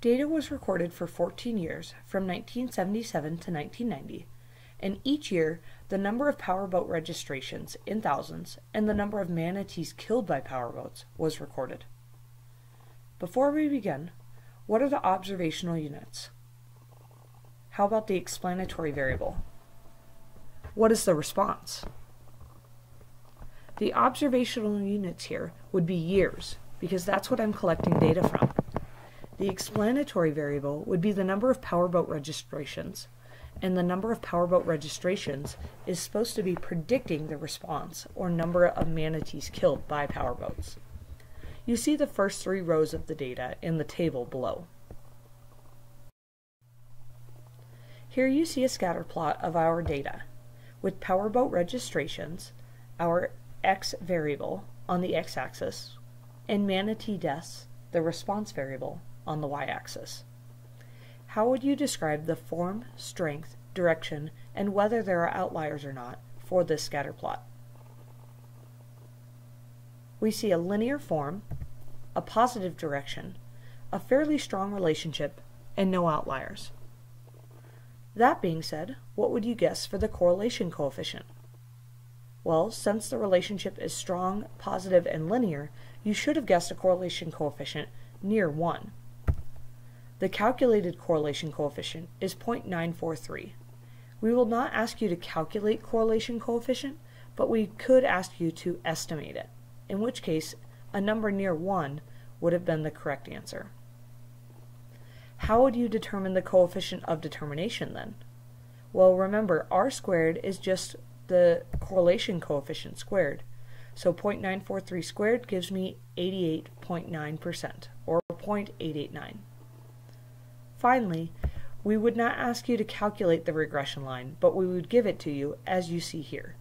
Data was recorded for 14 years, from 1977 to 1990, and each year the number of powerboat registrations in thousands and the number of manatees killed by powerboats was recorded. Before we begin, what are the observational units? How about the explanatory variable? What is the response? The observational units here would be years, because that's what I'm collecting data from. The explanatory variable would be the number of powerboat registrations, and the number of powerboat registrations is supposed to be predicting the response or number of manatees killed by powerboats. You see the first three rows of the data in the table below. Here you see a scatter plot of our data, with powerboat registrations, our x variable, on the x-axis, and manatee deaths, the response variable, on the y-axis. How would you describe the form, strength, direction, and whether there are outliers or not for this scatter plot? We see a linear form, a positive direction, a fairly strong relationship, and no outliers. That being said, what would you guess for the correlation coefficient? Well, since the relationship is strong, positive, and linear, you should have guessed a correlation coefficient near 1. The calculated correlation coefficient is 0.943. We will not ask you to calculate correlation coefficient, but we could ask you to estimate it, in which case a number near 1 would have been the correct answer. How would you determine the coefficient of determination then? Well, remember, r squared is just the correlation coefficient squared. So 0.943 squared gives me 88.9%, or 0.889. Finally, we would not ask you to calculate the regression line, but we would give it to you as you see here.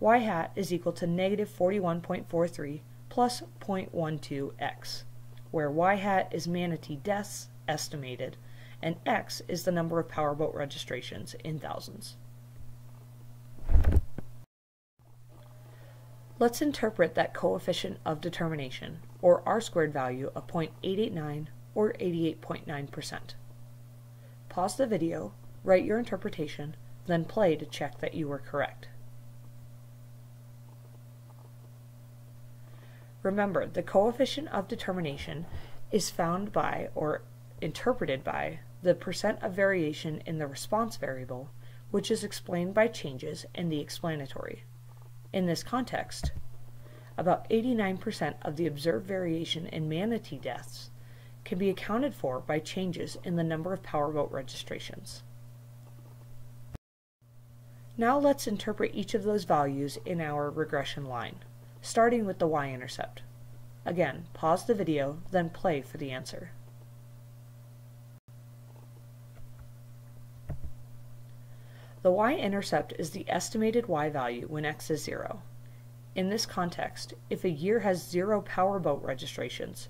y hat is equal to negative 41.43 plus 0.12x, where y hat is manatee deaths estimated, and x is the number of powerboat registrations in thousands. Let's interpret that coefficient of determination, or r squared value of 0.889 or 88.9%. Pause the video, write your interpretation, then play to check that you were correct. Remember, the coefficient of determination is found by, or interpreted by, the percent of variation in the response variable, which is explained by changes in the explanatory. In this context, about 89% of the observed variation in manatee deaths can be accounted for by changes in the number of powerboat registrations. Now let's interpret each of those values in our regression line, starting with the y-intercept. Again, pause the video, then play for the answer. The y-intercept is the estimated y value when x is 0. In this context, if a year has zero powerboat registrations,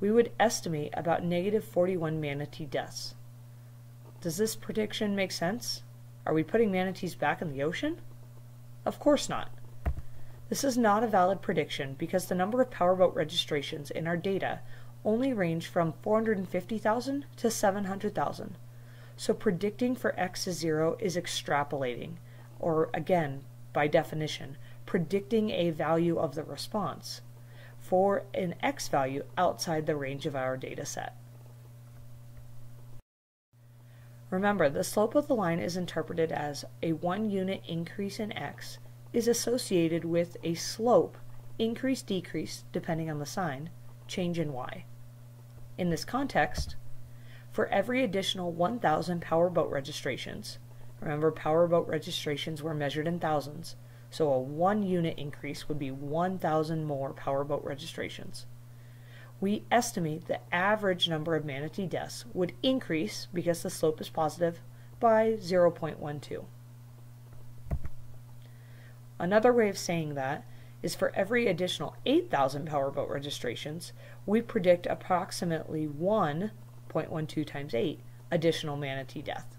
we would estimate about negative 41 manatee deaths. Does this prediction make sense? Are we putting manatees back in the ocean? Of course not. This is not a valid prediction because the number of powerboat registrations in our data only range from 450,000 to 700,000. So predicting for x is 0 is extrapolating, or again, by definition, predicting a value of the response for an x value outside the range of our data set. Remember, the slope of the line is interpreted as a one unit increase in x is associated with a slope, increase decrease depending on the sign, change in y. In this context, for every additional 1,000 powerboat registrations, remember powerboat registrations were measured in thousands, so a one unit increase would be 1,000 more powerboat registrations. We estimate the average number of manatee deaths would increase because the slope is positive by 0.12. Another way of saying that is for every additional 8,000 powerboat registrations, we predict approximately 1.12 times 8 additional manatee death.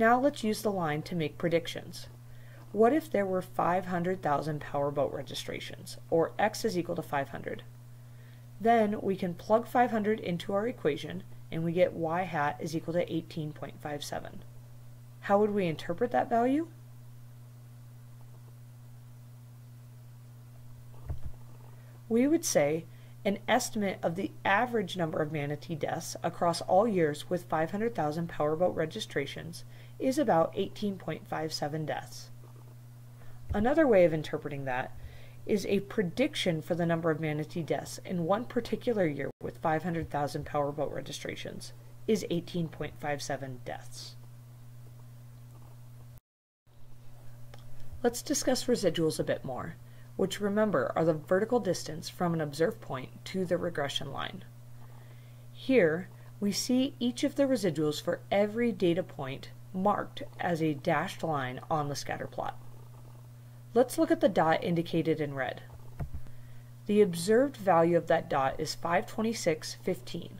Now let's use the line to make predictions. What if there were 500,000 powerboat registrations, or x is equal to 500? Then we can plug 500 into our equation and we get y hat is equal to 18.57. How would we interpret that value? We would say an estimate of the average number of manatee deaths across all years with 500,000 powerboat registrations is about 18.57 deaths. Another way of interpreting that is a prediction for the number of manatee deaths in one particular year with 500,000 powerboat registrations is 18.57 deaths. Let's discuss residuals a bit more, which remember are the vertical distance from an observed point to the regression line. Here, we see each of the residuals for every data point marked as a dashed line on the scatter plot. Let's look at the dot indicated in red. The observed value of that dot is 526.15,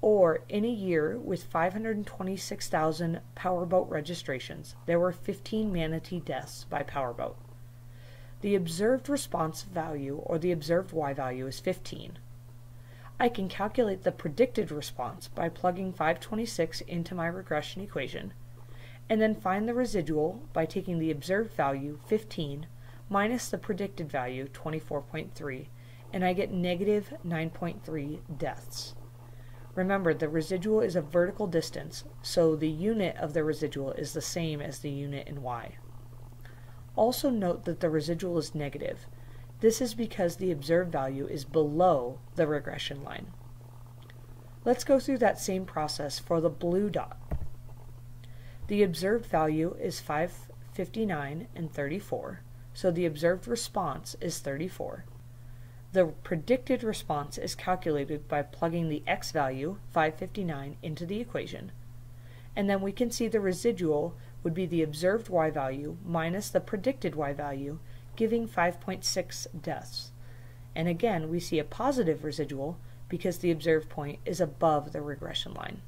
or in a year with 526,000 powerboat registrations, there were 15 manatee deaths by powerboat. The observed response value, or the observed y value, is 15. I can calculate the predicted response by plugging 526 into my regression equation and then find the residual by taking the observed value, 15, minus the predicted value, 24.3, and I get negative 9.3 deaths. Remember, the residual is a vertical distance, so the unit of the residual is the same as the unit in y. Also note that the residual is negative. This is because the observed value is below the regression line. Let's go through that same process for the blue dot. The observed value is 559 and 34, so the observed response is 34. The predicted response is calculated by plugging the x value, 559, into the equation, and then we can see the residual would be the observed y value minus the predicted y value, giving 5.6 deaths. And again, we see a positive residual because the observed point is above the regression line.